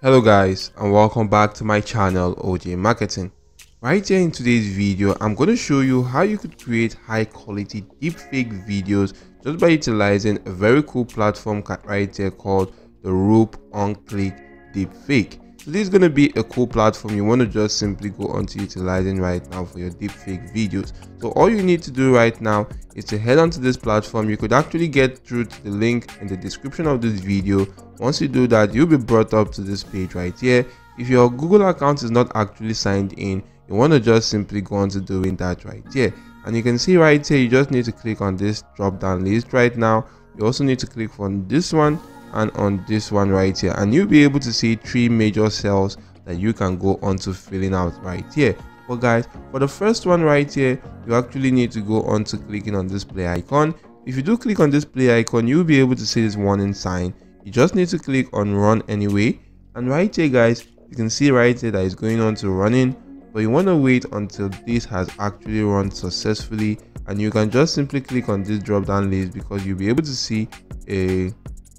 Hello guys and welcome back to my channel OJ Marketing. Right here in today's video, I'm going to show you how you could create high quality deepfake videos just by utilizing a very cool platform right here called the Rope on Click Deepfake. So this is going to be a cool platform you want to just simply go on to utilizing right now for your deepfake videos. So all you need to do right now is to head onto this platform. You could actually get through to the link in the description of this video. Once you do that, you'll be brought up to this page right here. If your Google account is not actually signed in, you want to just simply go on to doing that right here. And you can see right here, you just need to click on this drop down list right now. You also need to click on this one and on this one right here. And you'll be able to see three major cells that you can go on to filling out right here. But guys for the first one right here you actually need to go on to clicking on this play icon. If you do click on this play icon you'll be able to see this warning sign. You just need to click on run anyway. And right here guys you can see right here that it's going on to running. But you want to wait until this has actually run successfully. And you can just simply click on this drop down list because you'll be able to see a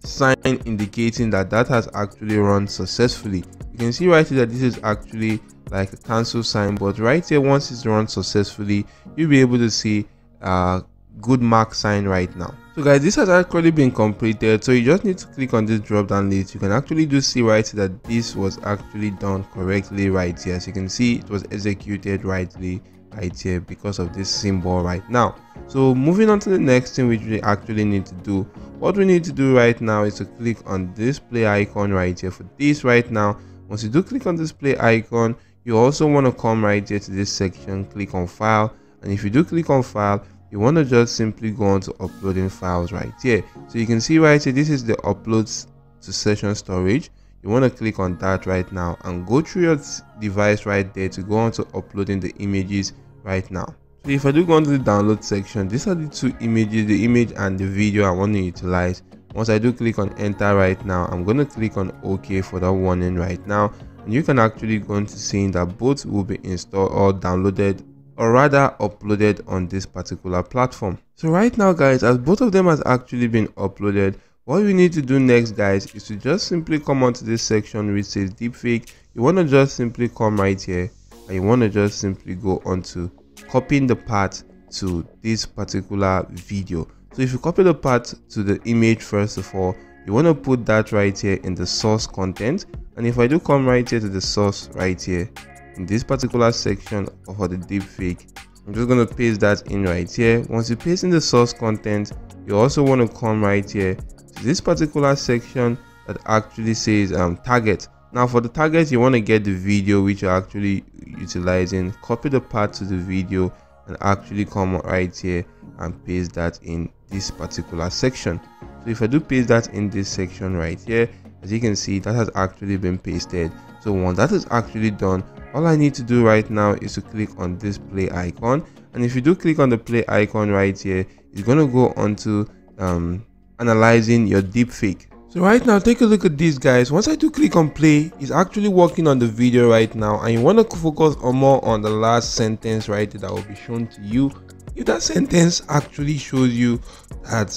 sign indicating that that has actually run successfully. You can see right here that this is actually like a cancel sign but right here once it's run successfully you'll be able to see a good mark sign right now. So guys this has actually been completed so you just need to click on this drop down list. You can actually do see right here that this was actually done correctly right here. As you can see it was executed rightly right here because of this symbol right now. So moving on to the next thing which we actually need to do what we need to do right now is to click on this play icon right here. For this right now once you do click on this play icon you also want to come right here to this section click on file. And if you do click on file you want to just simply go on to uploading files right here. So you can see right here this is the uploads to session storage. You want to click on that right now and go through your device right there to go on to uploading the images right now so if i do go into the download section these are the two images the image and the video i want to utilize. Once i do click on enter right now i'm going to click on ok for that warning right now. And you can actually go into seeing that both will be installed or downloaded or rather uploaded on this particular platform. So right now guys as both of them has actually been uploaded what you need to do next guys is to just simply come onto this section which says deepfake. You want to just simply come right here and you want to just simply go onto copying the path to this particular video. So if you copy the path to the image first of all you want to put that right here in the source content. And if i do come right here to the source right here in this particular section for the deepfake i'm just going to paste that in right here. Once you paste in the source content you also want to come right here to this particular section that actually says um, target now for the targets you want to get the video which you're actually utilizing copy the path to the video and actually come right here and paste that in this particular section. So if i do paste that in this section right here as you can see that has actually been pasted. So once that is actually done all i need to do right now is to click on this play icon. And if you do click on the play icon right here it's going to go onto um, analyzing your deepfake. So right now, take a look at these guys. Once I do click on play, it's actually working on the video right now. And you want to focus on more on the last sentence right that will be shown to you. If that sentence actually shows you that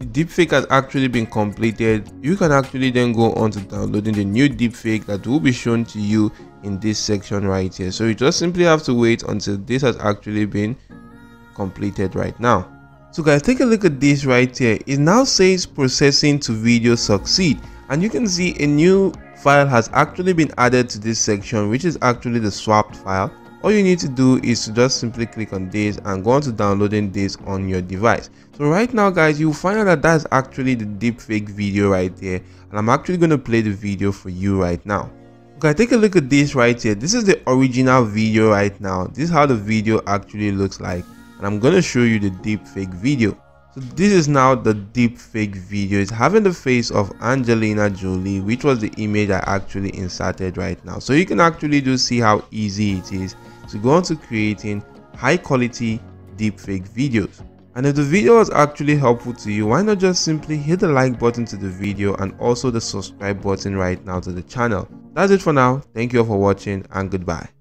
the deepfake has actually been completed, you can actually then go on to downloading the new deepfake that will be shown to you in this section right here. So you just simply have to wait until this has actually been completed right now. So guys, take a look at this right here. It now says processing to video succeed. And you can see a new file has actually been added to this section, which is actually the swapped file. All you need to do is to just simply click on this and go on to downloading this on your device. So right now guys, you'll find out that that's actually the deepfake video right there. And I'm actually going to play the video for you right now. Okay, take a look at this right here. This is the original video right now. This is how the video actually looks like and I'm gonna show you the deep fake video. So this is now the deep fake video. It's having the face of Angelina Jolie, which was the image I actually inserted right now. So you can actually do see how easy it is to go on to creating high quality deep fake videos. And if the video was actually helpful to you, why not just simply hit the like button to the video and also the subscribe button right now to the channel. That's it for now. Thank you all for watching and goodbye.